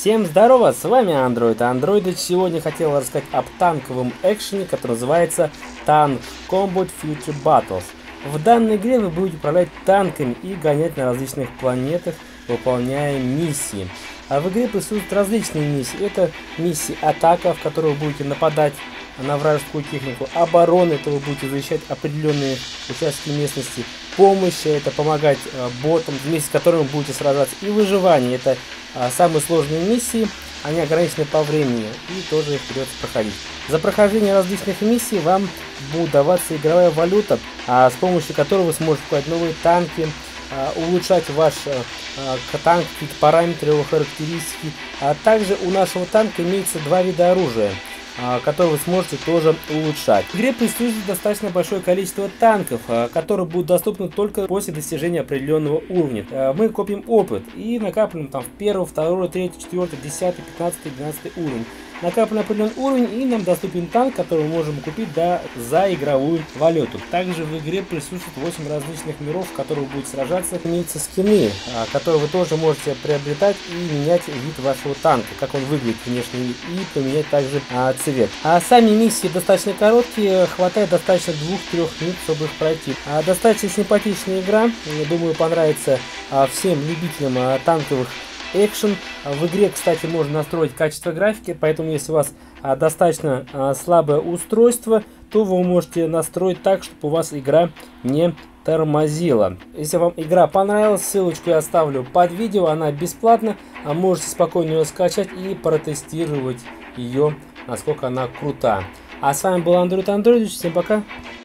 Всем здорово, с вами Android. Android сегодня хотел рассказать об танковом экшене, который называется Tank Combat Future Battles. В данной игре вы будете управлять танками и гонять на различных планетах, выполняя миссии. А в игре присутствуют различные миссии. Это миссии атака, в которой вы будете нападать на вражескую технику. Обороны, это вы будете защищать определенные участки местности. Помощь, это помогать э, ботам, вместе с которыми вы будете сражаться. И выживание, это самые сложные миссии. Они ограничены по времени и тоже их придется проходить. За прохождение различных миссий вам будет даваться игровая валюта, а с помощью которой вы сможете покупать новые танки, а, улучшать ваш а, а, танк, какие-то параметры, его характеристики. А также у нашего танка имеется два вида оружия которые вы сможете тоже улучшать. В игре присутствует достаточно большое количество танков, которые будут доступны только после достижения определенного уровня. Мы копим опыт и накапливаем там в первый, второй, третий, четвертый, десятый, пятнадцатый, двенадцатый уровень накапливаем определенный уровень и нам доступен танк, который мы можем купить да, за игровую валюту. Также в игре присутствует 8 различных миров, в которых будет сражаться. Имеются скины, а, которые вы тоже можете приобретать и менять вид вашего танка, как он выглядит внешне и поменять также а, цвет. А сами миссии достаточно короткие, хватает достаточно 2-3 минут, чтобы их пройти. А, достаточно симпатичная игра, думаю понравится а, всем любителям а, танковых экшен. В игре, кстати, можно настроить качество графики, поэтому если у вас а, достаточно а, слабое устройство, то вы можете настроить так, чтобы у вас игра не тормозила. Если вам игра понравилась, ссылочку я оставлю под видео, она бесплатна, а можете спокойно ее скачать и протестировать ее, насколько она крута. А с вами был Android Android, всем пока!